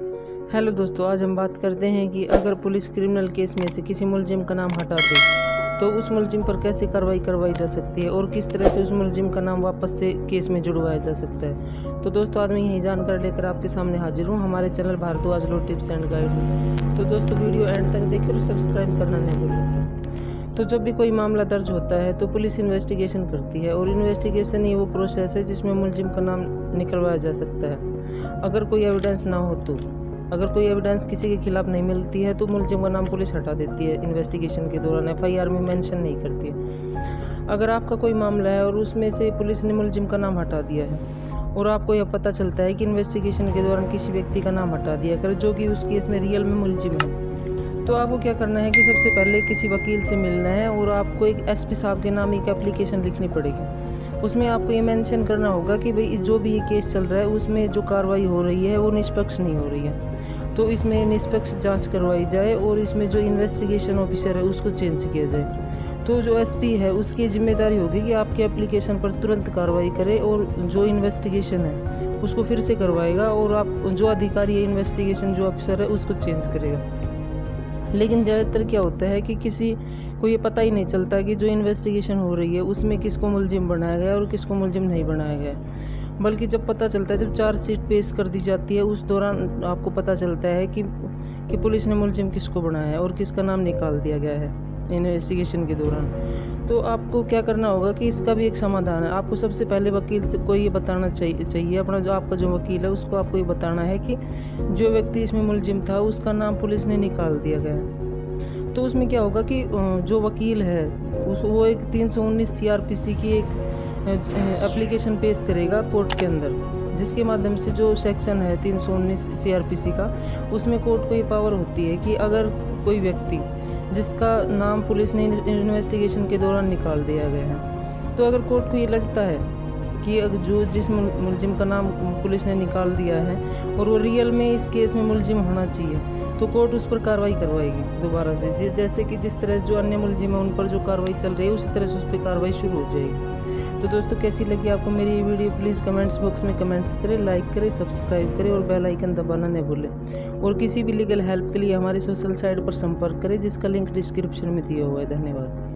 Hello दोस्तों, आज हम बात करते हैं कि अगर पुलिस क्रिमिनल केस में से किसी मुलजिम का नाम हटा दे तो उस मुलजिम पर कैसे कार्रवाई करवाई जा सकती है और किस तरह से उस मुलजिम का नाम वापस से केस में जुड़वाया जा सकता है। तो दोस्तों, आज मैं यही जानकारी लेकर आपके सामने हाजिर हूँ। हमारे चैनल भारद्वाज लो टिप्स एंड गाइड। तो दोस्तों, वीडियो एंड तक देखिए और सब्सक्राइब करना नहीं भूलें तो जब भी कोई मामला दर्ज होता है तो पुलिस इन्वेस्टिगेशन करती है और इन्वेस्टिगेशन ही वो प्रोसेस है जिसमें मुलजिम का नाम निकलवाया जा सकता है। अगर कोई एविडेंस ना हो तो। अगर कोई एविडेंस किसी के खिलाफ नहीं मिलती है तो मुलजिम का नाम पुलिस हटा देती है इन्वेस्टिगेशन के दौरान। एफआईआर में मेंशन नहीं करती है। अगर आपका कोई मामला है और उसमें से पुलिस ने मुलजिम का नाम हटा दिया है, और आपको यह पता चलता है कि इन्वेस्टिगेशन के दौरान किसी व्यक्ति का नाम हटा दिया कर जो कि उस केस में रियल में मुलजिम है तो आपको क्या करना है कि सबसे पहले किसी वकील से मिलना है और आपको एक एस पी साहब के नाम एक एप्लीकेशन लिखनी पड़ेगी। उसमें आपको ये मेंशन करना होगा कि भाई जो भी ये केस चल रहा है, उसमें जो कार्रवाई हो रही है, वो निष्पक्ष नहीं हो रही है। तो इसमें निष्पक्ष जाँच करवाई जाए और इसमें जो इन्वेस्टिगेशन ऑफिसर है, उसको चेंज किया जाए। तो जो एसपी है, उसकी ज़िम्मेदारी होगी कि आपके एप्लीकेशन पर तुरंत कार्रवाई करे और जो इन्वेस्टिगेशन है, उसको फिर से करवाएगा और आप जो अधिकारी है इन्वेस्टिगेशन जो ऑफिसर है, उसको चेंज करेगा। लेकिन ज़्यादातर क्या होता है कि किसी को ये पता ही नहीं चलता कि जो इन्वेस्टिगेशन हो रही है, उसमें किसको मुलजिम बनाया गया और किसको मुलजिम नहीं बनाया गया। बल्कि जब पता चलता है, जब चार्जशीट पेश कर दी जाती है, उस दौरान आपको पता चलता है कि कि पुलिस ने मुलजिम किसको बनाया है और किसका नाम निकाल दिया गया है इन्वेस्टिगेशन के दौरान। तो आपको क्या करना होगा कि इसका भी एक समाधान है। आपको सबसे पहले वकील से को ये बताना चाहिए चाहिए। अपना जो, आपका जो वकील है, उसको आपको ये बताना है कि जो व्यक्ति इसमें मुलजिम था, उसका नाम पुलिस ने निकाल दिया गया तो उसमें क्या होगा कि जो वकील है, उस, वो एक तीन सौ उन्नीस सी आर पी सी की एक एप्लीकेशन पेश करेगा कोर्ट के अंदर, जिसके माध्यम से जो सेक्शन है तीन सौ उन्नीस सी आर पी सी का, उसमें कोर्ट को ये पावर होती है कि अगर कोई व्यक्ति जिसका नाम पुलिस ने इन्वेस्टिगेशन के दौरान निकाल दिया गया है। तो अगर कोर्ट को ये लगता है कि अगर जो जिस मुलजिम का नाम पुलिस ने निकाल दिया है और वो रियल में इस केस में मुलजिम होना चाहिए तो कोर्ट उस पर कार्रवाई करवाएगी दोबारा से। जैसे कि जिस तरह जो अन्य मुलजिम है, उन पर जो कार्रवाई चल रही है, उसी तरह से उस पर कार्रवाई शुरू हो जाएगी। तो दोस्तों, कैसी लगी आपको मेरी ये वीडियो? प्लीज़ कमेंट्स बॉक्स में कमेंट्स करें लाइक करें सब्सक्राइब करें और बेल आइकन दबाना नहीं भूलें। और किसी भी लीगल हेल्प के लिए हमारे सोशल साइट पर संपर्क करें, जिसका लिंक डिस्क्रिप्शन में दिया हुआ है। धन्यवाद।